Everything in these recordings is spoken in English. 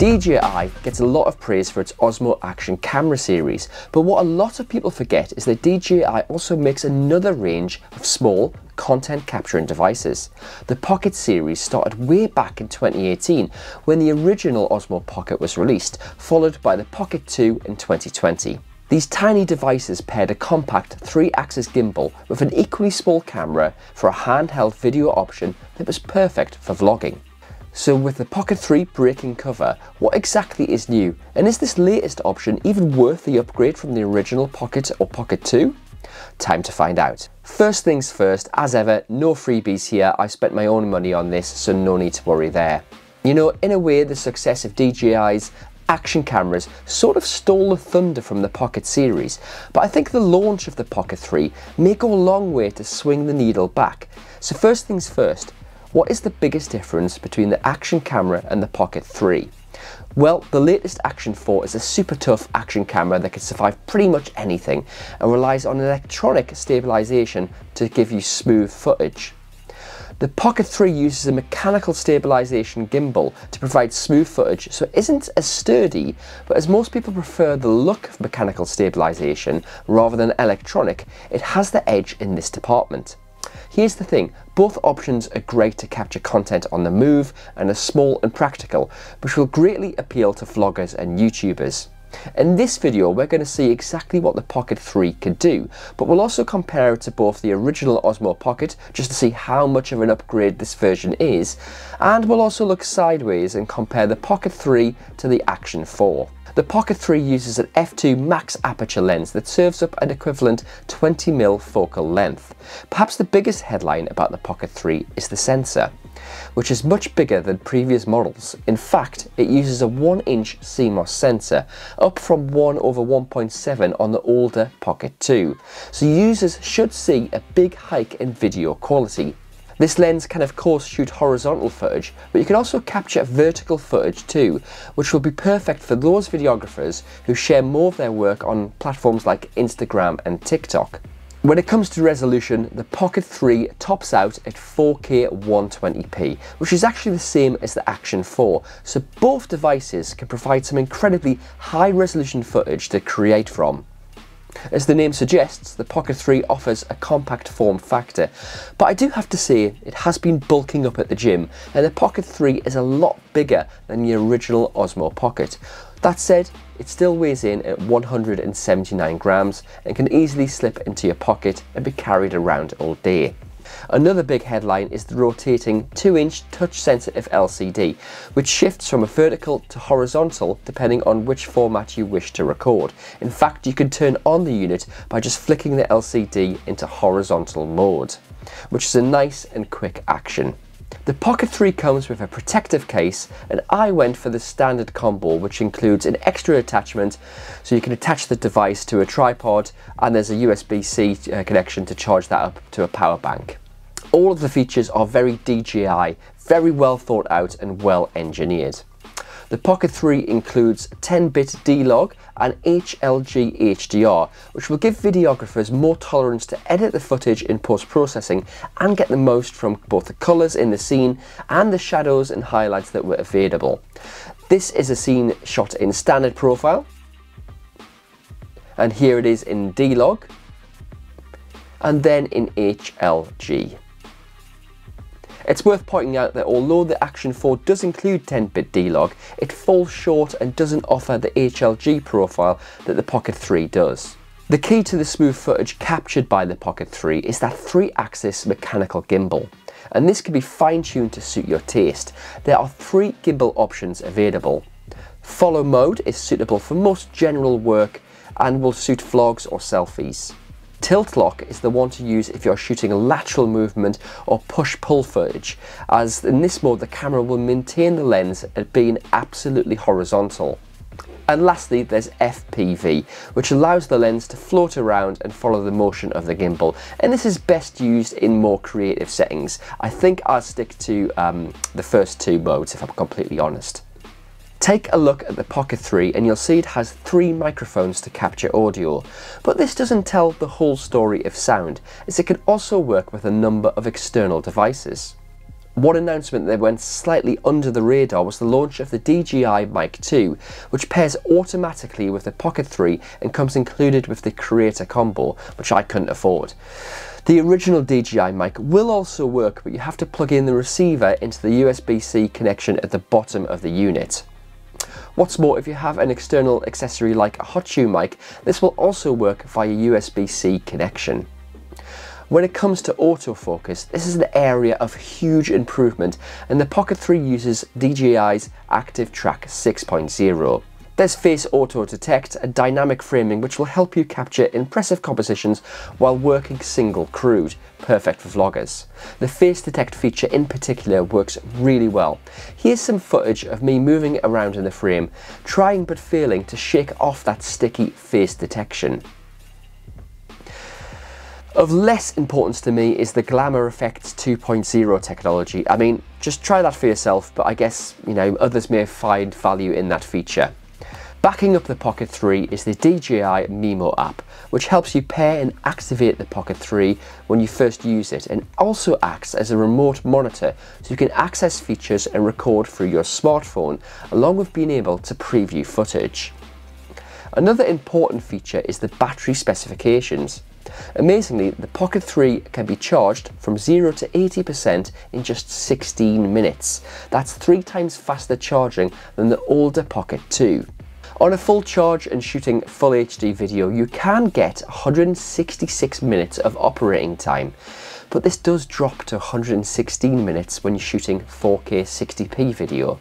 DJI gets a lot of praise for its Osmo Action camera series, but what a lot of people forget is that DJI also makes another range of small, content capturing devices. The Pocket series started way back in 2018 when the original Osmo Pocket was released, followed by the Pocket 2 in 2020. These tiny devices paired a compact 3-axis gimbal with an equally small camera for a handheld video option that was perfect for vlogging. So with the Pocket 3 breaking cover, what exactly is new? And is this latest option even worth the upgrade from the original Pocket or Pocket 2? Time to find out. First things first, as ever, no freebies here. I spent my own money on this, so no need to worry there. You know, in a way, the success of DJI's action cameras sort of stole the thunder from the Pocket series, but I think the launch of the Pocket 3 may go a long way to swing the needle back. So first things first, what is the biggest difference between the Action camera and the Pocket 3? Well, the latest Action 4 is a super tough action camera that can survive pretty much anything and relies on electronic stabilization to give you smooth footage. The Pocket 3 uses a mechanical stabilization gimbal to provide smooth footage, so it isn't as sturdy, but as most people prefer the look of mechanical stabilization rather than electronic, it has the edge in this department. Here's the thing, both options are great to capture content on the move and are small and practical, which will greatly appeal to vloggers and YouTubers. In this video we're going to see exactly what the Pocket 3 can do, but we'll also compare it to both the original Osmo Pocket just to see how much of an upgrade this version is, and we'll also look sideways and compare the Pocket 3 to the Action 4. The Pocket 3 uses an f2 max aperture lens that serves up an equivalent 20mm focal length. Perhaps the biggest headline about the Pocket 3 is the sensor, which is much bigger than previous models. In fact, it uses a 1-inch CMOS sensor, up from 1 over 1.7 on the older Pocket 2, so users should see a big hike in video quality this lens can of course shoot horizontal footage, but you can also capture vertical footage too, which will be perfect for those videographers who share more of their work on platforms like Instagram and TikTok. When it comes to resolution, the Pocket 3 tops out at 4K 120p, which is actually the same as the Action 4, so both devices can provide some incredibly high resolution footage to create from. As the name suggests, the Pocket 3 offers a compact form factor, but I do have to say it has been bulking up at the gym, and the Pocket 3 is a lot bigger than the original Osmo Pocket. That said, it still weighs in at 179 grams and can easily slip into your pocket and be carried around all day. Another big headline is the rotating 2-inch touch-sensitive LCD, which shifts from a vertical to horizontal depending on which format you wish to record. In fact, you can turn on the unit by just flicking the LCD into horizontal mode, which is a nice and quick action. The Pocket 3 comes with a protective case and I went for the standard combo which includes an extra attachment so you can attach the device to a tripod and there's a USB-C uh, connection to charge that up to a power bank. All of the features are very DJI, very well thought out and well engineered. The Pocket 3 includes 10-bit D-Log and HLG HDR, which will give videographers more tolerance to edit the footage in post-processing and get the most from both the colours in the scene and the shadows and highlights that were available. This is a scene shot in standard profile, and here it is in D-Log, and then in HLG. It's worth pointing out that although the Action 4 does include 10-bit D-Log, it falls short and doesn't offer the HLG profile that the Pocket 3 does. The key to the smooth footage captured by the Pocket 3 is that 3-axis mechanical gimbal, and this can be fine-tuned to suit your taste. There are three gimbal options available. Follow mode is suitable for most general work and will suit vlogs or selfies. Tilt lock is the one to use if you're shooting lateral movement or push-pull footage, as in this mode the camera will maintain the lens at being absolutely horizontal. And lastly, there's FPV, which allows the lens to float around and follow the motion of the gimbal. And this is best used in more creative settings. I think I'll stick to um, the first two modes if I'm completely honest. Take a look at the Pocket 3 and you'll see it has three microphones to capture audio, but this doesn't tell the whole story of sound, as it can also work with a number of external devices. One announcement that went slightly under the radar was the launch of the DJI Mic 2, which pairs automatically with the Pocket 3 and comes included with the Creator Combo, which I couldn't afford. The original DJI mic will also work, but you have to plug in the receiver into the USB-C connection at the bottom of the unit. What's more, if you have an external accessory like a hot shoe mic, this will also work via USB-C connection. When it comes to autofocus, this is an area of huge improvement and the Pocket 3 uses DJI's Active Track 6.0. There's Face Auto Detect, a dynamic framing which will help you capture impressive compositions while working single crewed, perfect for vloggers. The Face Detect feature in particular works really well. Here's some footage of me moving around in the frame, trying but failing to shake off that sticky face detection. Of less importance to me is the Glamour Effects 2.0 technology. I mean, just try that for yourself, but I guess, you know, others may find value in that feature. Backing up the Pocket 3 is the DJI Mimo app, which helps you pair and activate the Pocket 3 when you first use it and also acts as a remote monitor so you can access features and record through your smartphone along with being able to preview footage. Another important feature is the battery specifications. Amazingly, the Pocket 3 can be charged from 0 to 80% in just 16 minutes. That's three times faster charging than the older Pocket 2. On a full charge and shooting full HD video, you can get 166 minutes of operating time, but this does drop to 116 minutes when you're shooting 4K 60p video.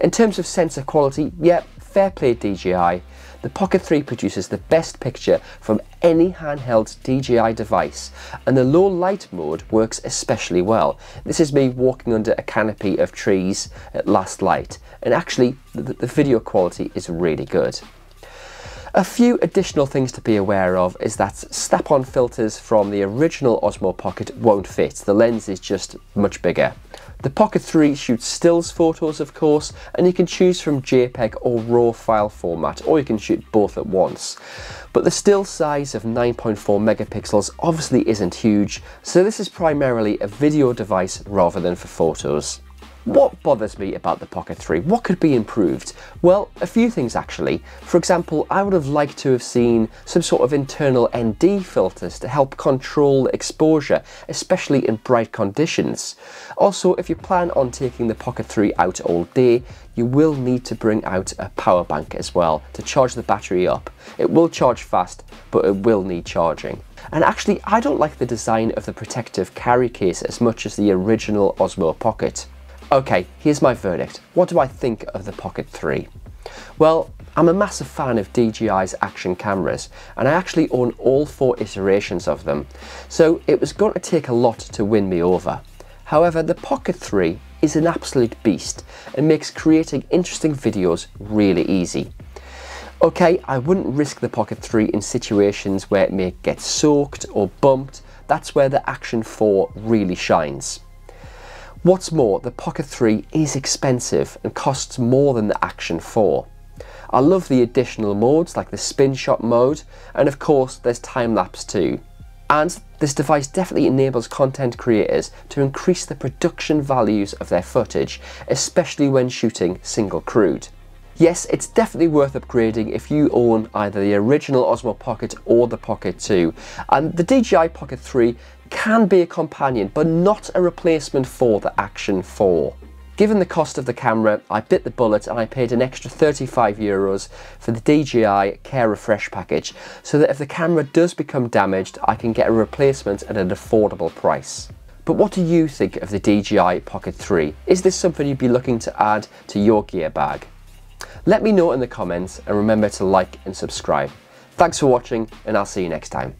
In terms of sensor quality, yeah, fair play DJI, the Pocket 3 produces the best picture from any handheld DJI device and the low light mode works especially well. This is me walking under a canopy of trees at last light and actually the, the video quality is really good. A few additional things to be aware of is that snap-on filters from the original Osmo Pocket won't fit. The lens is just much bigger. The Pocket 3 shoots stills photos of course and you can choose from JPEG or RAW file format or you can shoot both at once. But the still size of 9.4 megapixels obviously isn't huge so this is primarily a video device rather than for photos. What bothers me about the Pocket 3? What could be improved? Well, a few things actually. For example, I would have liked to have seen some sort of internal ND filters to help control exposure, especially in bright conditions. Also, if you plan on taking the Pocket 3 out all day, you will need to bring out a power bank as well to charge the battery up. It will charge fast, but it will need charging. And actually, I don't like the design of the protective carry case as much as the original Osmo Pocket. Okay, here's my verdict. What do I think of the Pocket 3? Well, I'm a massive fan of DJI's action cameras and I actually own all four iterations of them, so it was going to take a lot to win me over. However, the Pocket 3 is an absolute beast and makes creating interesting videos really easy. Okay, I wouldn't risk the Pocket 3 in situations where it may get soaked or bumped, that's where the Action 4 really shines. What's more, the Pocket 3 is expensive and costs more than the Action 4. I love the additional modes like the spin shot mode and of course there's time lapse too. And this device definitely enables content creators to increase the production values of their footage, especially when shooting single crewed. Yes, it's definitely worth upgrading if you own either the original Osmo Pocket or the Pocket 2. And the DJI Pocket 3 can be a companion, but not a replacement for the Action 4. Given the cost of the camera, I bit the bullet and I paid an extra 35 euros for the DJI Care Refresh package, so that if the camera does become damaged, I can get a replacement at an affordable price. But what do you think of the DJI Pocket 3? Is this something you'd be looking to add to your gear bag? Let me know in the comments and remember to like and subscribe. Thanks for watching and I'll see you next time.